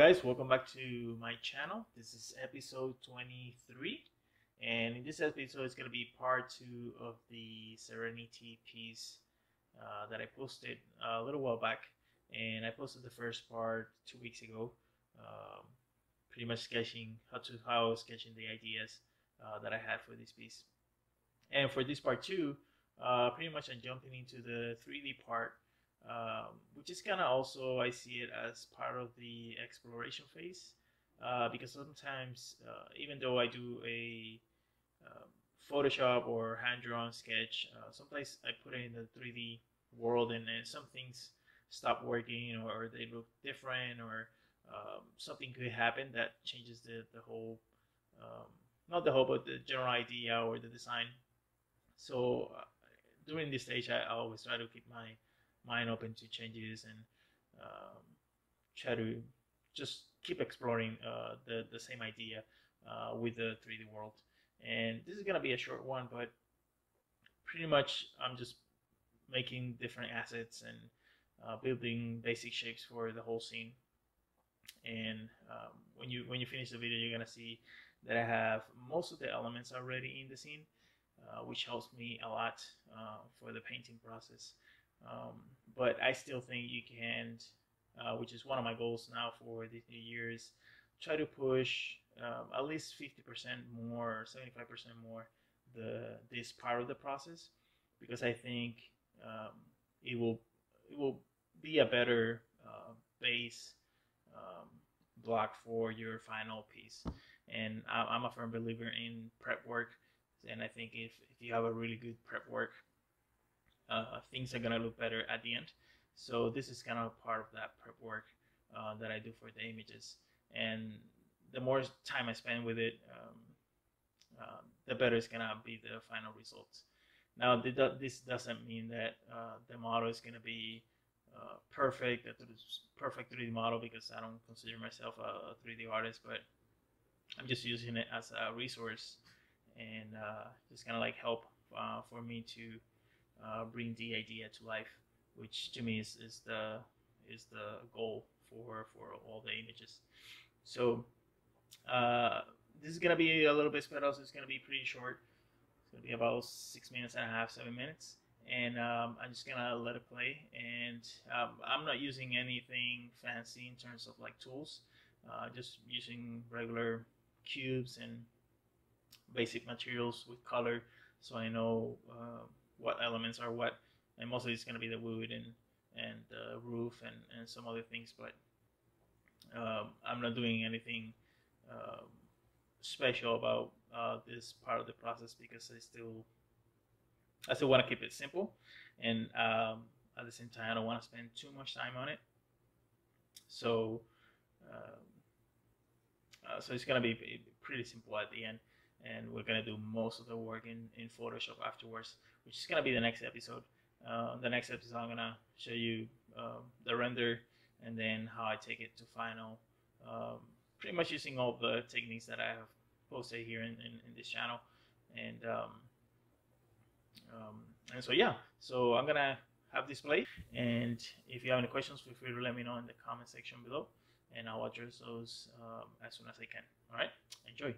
guys, welcome back to my channel. This is episode 23 and in this episode it's going to be part two of the Serenity piece uh, that I posted a little while back and I posted the first part two weeks ago um, pretty much sketching how to how I was sketching the ideas uh, that I had for this piece and for this part two uh, pretty much I'm jumping into the 3D part um, which is kind of also I see it as part of the exploration phase. Uh, because sometimes uh, even though I do a um, Photoshop or hand drawn sketch, uh, sometimes I put it in the 3D world and then some things stop working or, they look different or um, something could happen that changes the, the whole um, not the whole but the general idea or the design. So uh, during this stage I, I always try to keep my mind open to changes and um, try to just keep exploring uh, the, the same idea uh, with the 3D world. And this is going to be a short one, but pretty much I'm just making different assets and uh, building basic shapes for the whole scene. And um, when you when you finish the video, you're gonna see that I have most of the elements already in the scene, uh, which helps me a lot uh, for the painting process. Um, but I still think you can, uh, which is one of my goals now for these new years, try to push um, at least 50% more 75% more the this part of the process because I think um, it will it will be a better uh, base um, block for your final piece. And I'm a firm believer in prep work, and I think if, if you have a really good prep work, uh, things are gonna look better at the end. So this is kind of part of that prep work uh, that I do for the images. And the more time I spend with it, um, uh, the better it's gonna be the final results. Now this doesn't mean that uh, the model is gonna be uh, perfect, that it's a perfect 3D model because I don't consider myself a 3D artist, but I'm just using it as a resource and uh, just kind of like help for me to uh, bring the idea to life, which to me is, is the is the goal for for all the images. So uh, this is gonna be a little bit sped up. So it's gonna be pretty short. It's gonna be about six minutes and a half, seven minutes, and um, I'm just gonna let it play. And um, I'm not using anything fancy in terms of like tools. Uh, just using regular cubes and basic materials with color, so I know. Uh, what elements are what, and mostly it's going to be the wood and and the roof and and some other things. But um, I'm not doing anything um, special about uh, this part of the process because I still I still want to keep it simple, and um, at the same time I don't want to spend too much time on it. So. Um, uh, so it's gonna be pretty simple at the end and we're gonna do most of the work in, in Photoshop afterwards, which is gonna be the next episode. Uh, the next episode, I'm gonna show you uh, the render and then how I take it to final. Um, pretty much using all the techniques that I have posted here in, in, in this channel, and um, um, and so yeah, so I'm gonna have this play, and if you have any questions, feel free to let me know in the comment section below, and I'll address those um, as soon as I can. All right, enjoy.